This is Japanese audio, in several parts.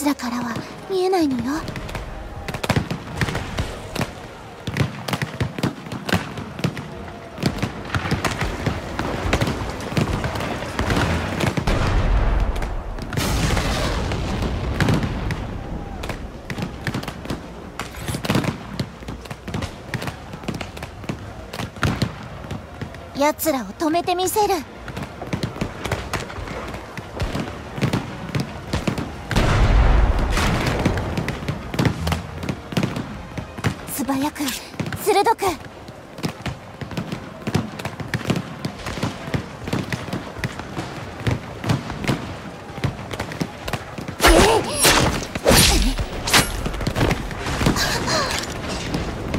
奴らからは見えないのよ。奴らを止めてみせる。早く鋭く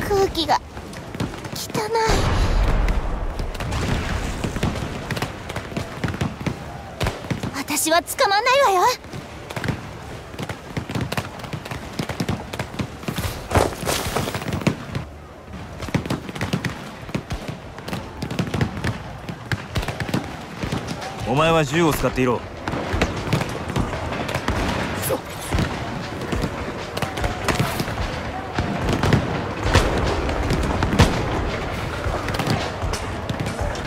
空気が汚い私は捕まんないわよお前は銃を使っていろ。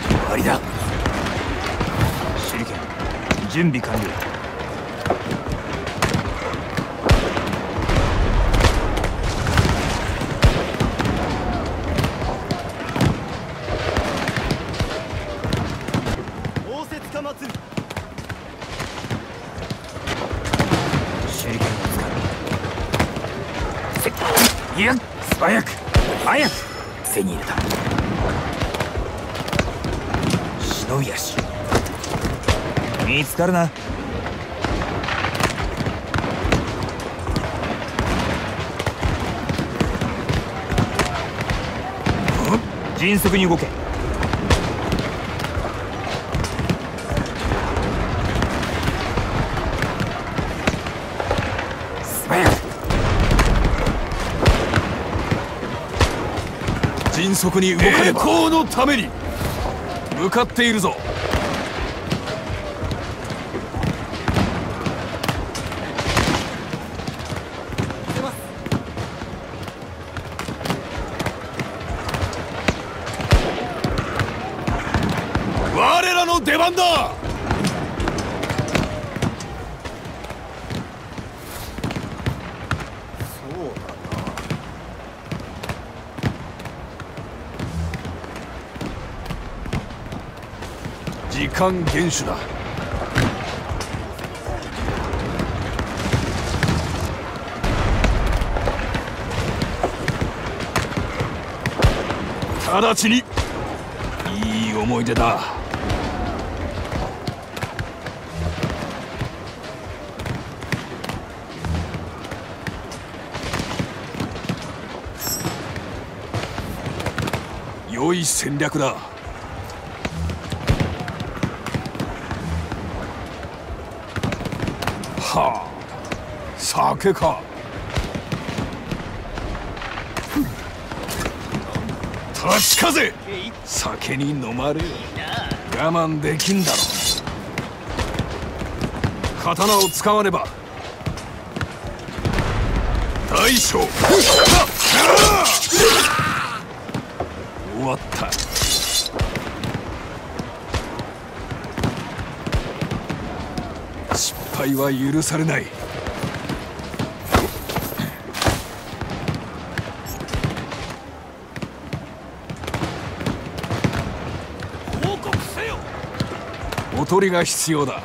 終わりだ。手裏剣。準備完了見つかるな。迅速に動け。迅速に動かねば。栄光のために。向かっているぞ我だ。そうだな。時間厳守だ。直ちに。いい思い出だ。良い戦略だ。はあ酒か。立ち風酒に飲まれ我慢できんだろ刀を使わねば。大将。終わった。失敗は許されない。報告せよ。おとりが必要だ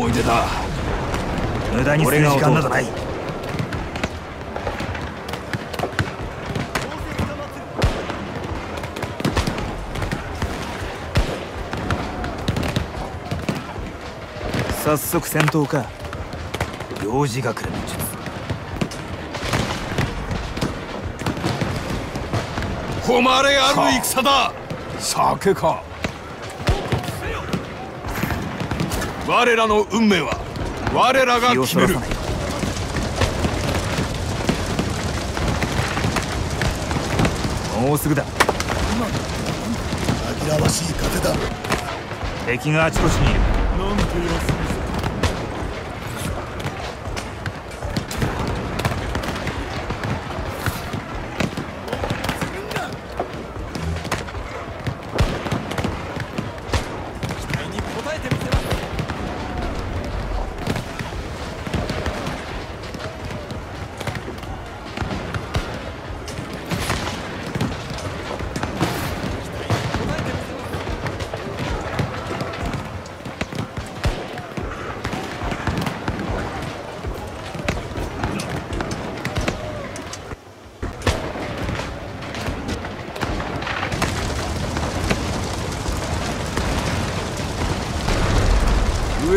思い出だ。無駄にする時間などない。早速戦闘か。幼児隠れの術。誉れある戦だ。酒か我らの運命は我らが決める。もうすぐだ。紛らわしい風だ。敵があちこちにいる。なんという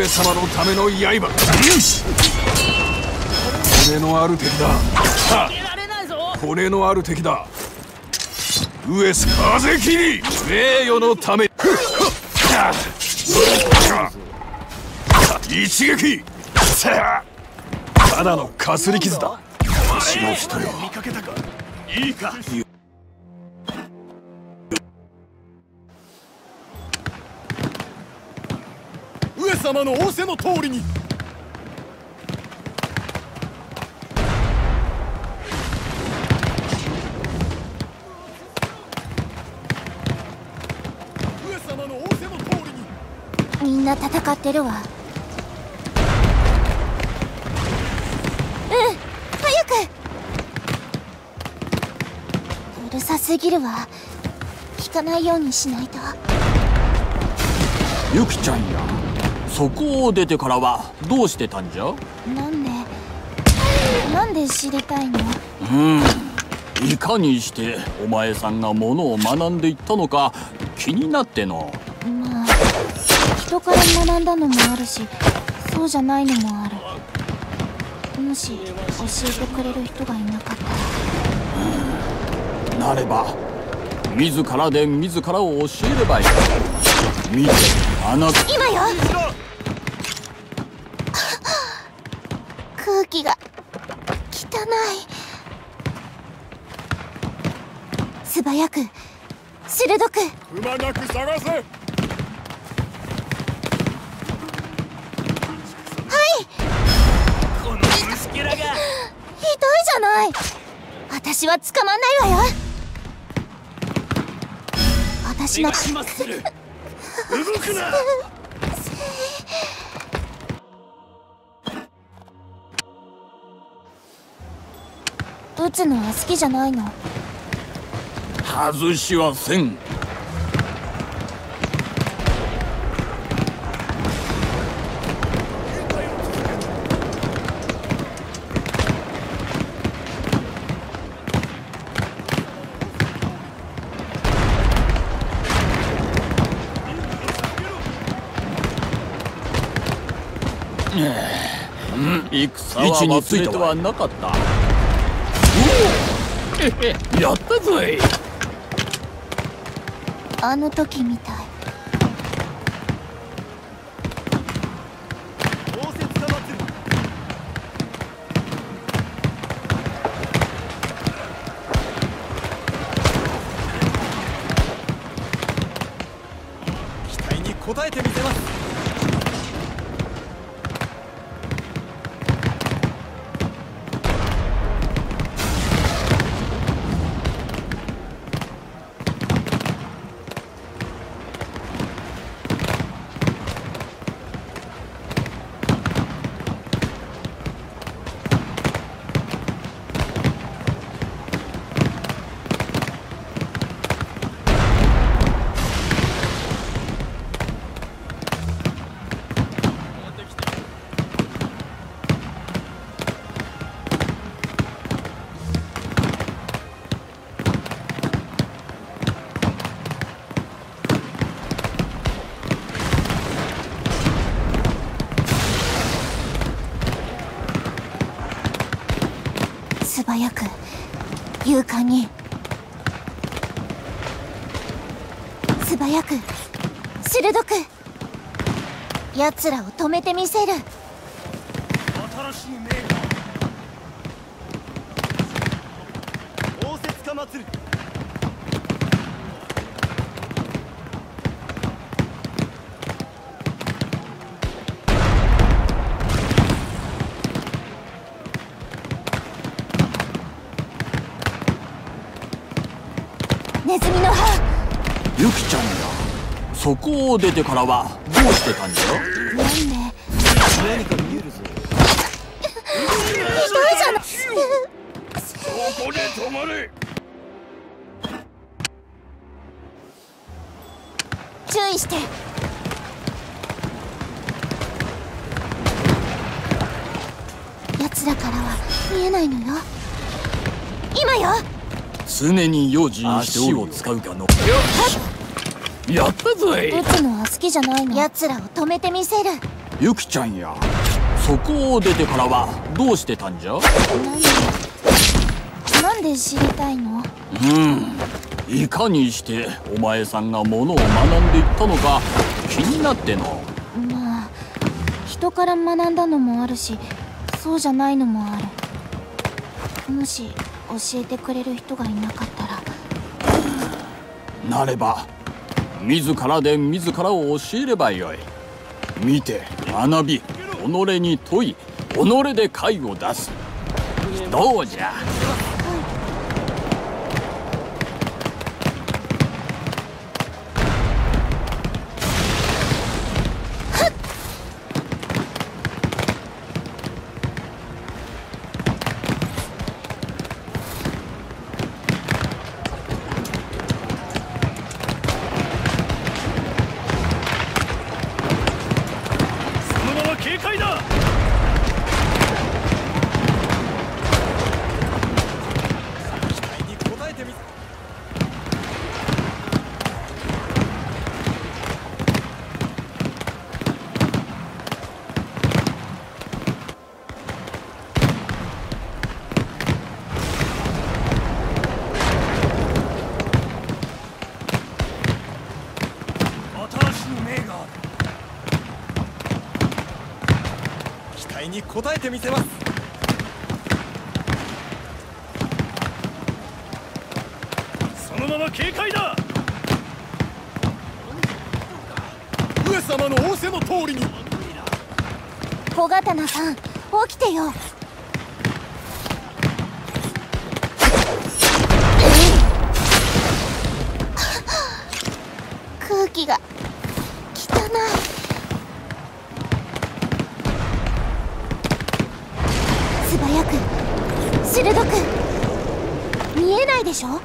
上様のための刃。よし。骨のある敵だ。骨のある敵だ。上様風切り名誉のため。一撃。ただのかすり傷だ。足の人よ。見かけたか。いいか様の仰せの通りに。上様の仰せの通りに。みんな戦ってるわ。うん早く。うるさすぎるわ。聞かないようにしないと。ゆきちゃんやそこを出てからはどうしてたんじゃ？なんで？なんで知りたいの？いかにしてお前さんがものを学んでいったのか気になっての。まあ人から学んだのもあるしそうじゃないのもある。もし教えてくれる人がいなかったら。なれば自らで自らを教えればいい見てあなた今よ空気が汚い素早く鋭くくまなく探せはいこの虫けらがひどいじゃない私は捕まんないわよ私のしまする動くな。撃つのは好きじゃないの。外しはせん戦は忘れてはなかった。おおやったぞい。あの時みたい。応接か祭る期待に応えてみせます勇敢に。素早く鋭く。奴らを止めてみせる。ユキちゃんやそこを出てからはどうしてたんじゃなんで？何か見えるぞ。ひどいじゃない。ここで止まれ。注意して。奴らからは見えないのよ。今よ。常に用心しておを使うかのやったぜ撃つのは好きじゃないの。奴らを止めてみせる。ユキちゃんや。そこを出てからはどうしてたんじゃ？なんでなんで知りたいの？うん。いかにしてお前さんがものを学んでいったのか気になっての。まあ人から学んだのもあるしそうじゃないのもある。もし教えてくれる人がいなかったら。なれば自らで自らを教えればよい。見て学び己に問い己で解を出す。どうじゃ？てみせます。そのまま警戒だ。上様の仰せの通りに。小刀さん起きてよ。空気が早く。鋭く。見えないでしょ？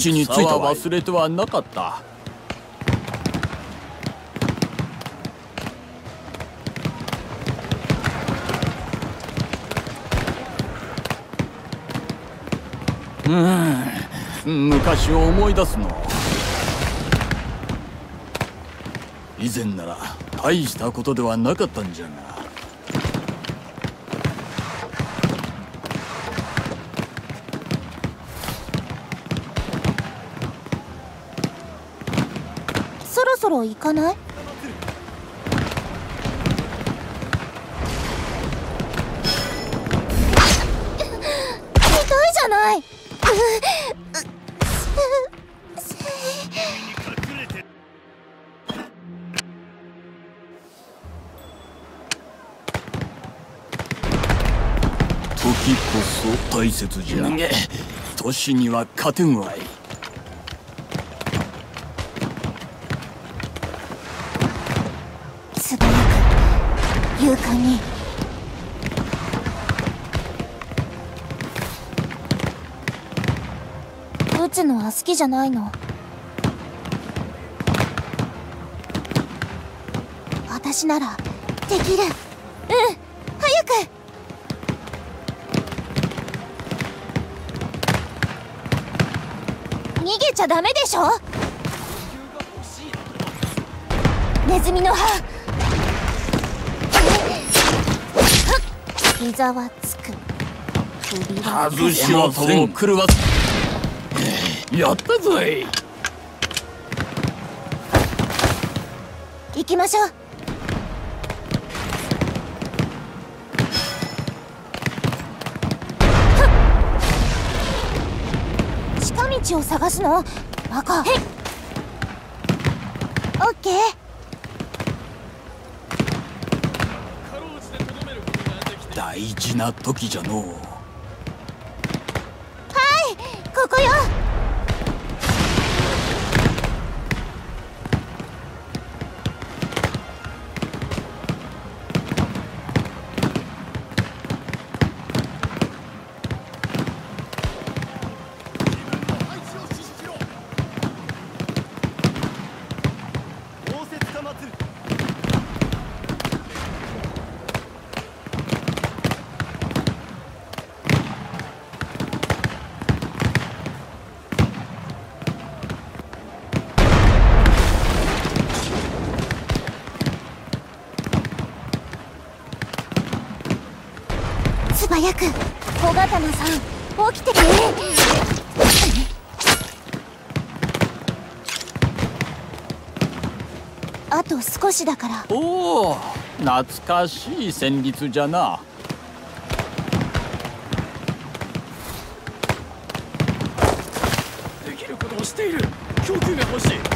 位置についたは忘れてはなかった。うん。昔を思い出すの。以前なら大したことではなかったんじゃがそろ行かない？痛いじゃない。時こそ大切じゃ。年には勝てんわい素早く勇敢に。撃つのは好きじゃないの。私ならできる。うん。早く。逃げちゃダメでしょ。ネズミの歯。膝はつく。外しはとを狂わすやったぞい。行きましょう。近道を探すの？バカ。オッケーかろうじてとどめることができて大事な時じゃのう。早く小刀さん起きててあと少しだから。おお懐かしい旋律じゃなできることをしている供給が欲しい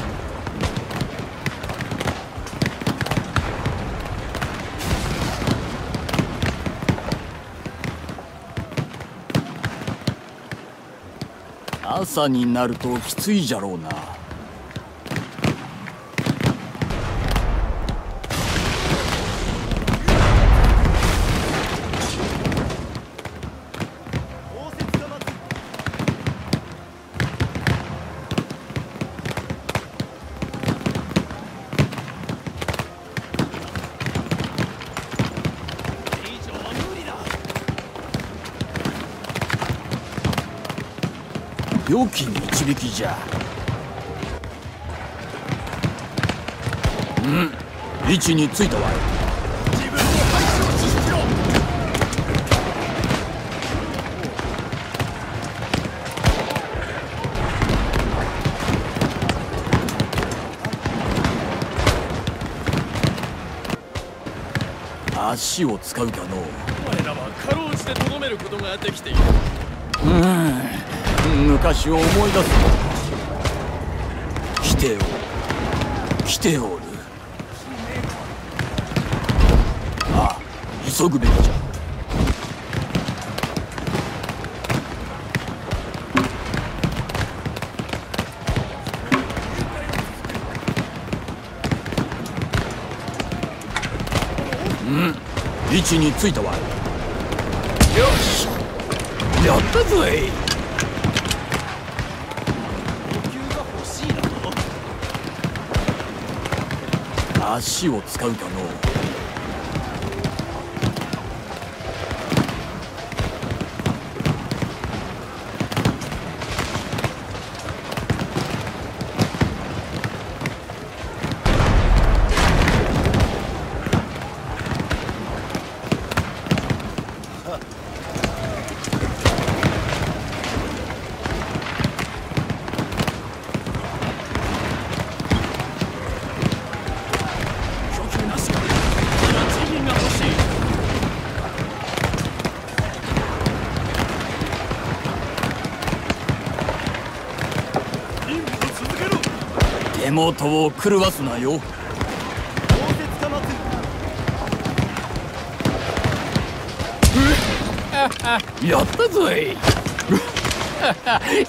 朝になるときついじゃろうな。良き導きじゃ。うん。位置についたわい自分をしろ。足を使うかのう。我らはかろうじてとどめることができている。うん昔を思い出す来ておる来ておるああ急ぐべきじゃうん位置についたわよ。しやったぞい足を使うかのう。手元を狂わすなよ。やったぞい。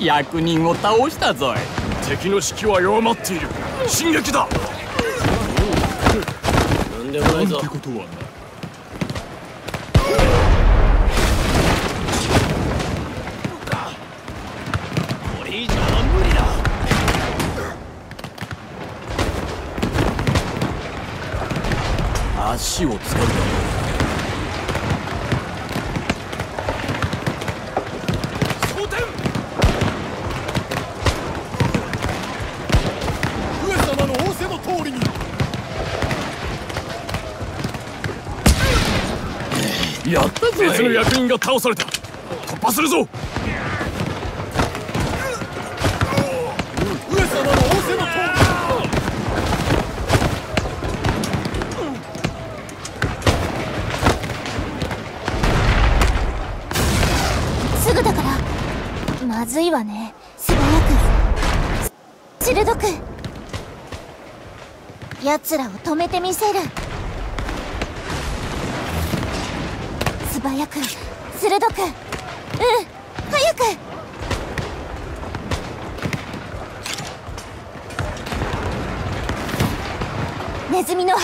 役人を倒したぞい。敵の士気は弱まっている。進撃だ。なんでもないぞ。ってことはなこ足を使うか蒼天。上様の仰せの通りに。やったぞ別のい役人が倒された。突破するぞ奴らを止めてみせる。素早く鋭く。うん早く。ネズミの歯。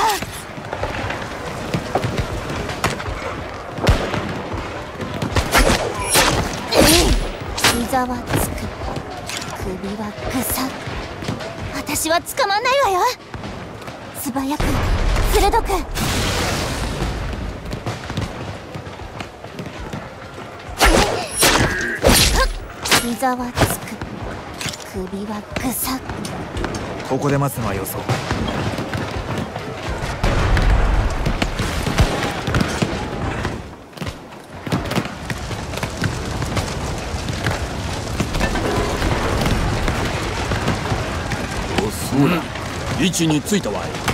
膝はつく。首はぐさ。私は捕まんないわよ。素早く鋭く。膝はつく。首はぐさ。ここで待つのはよそ位置についたわ。い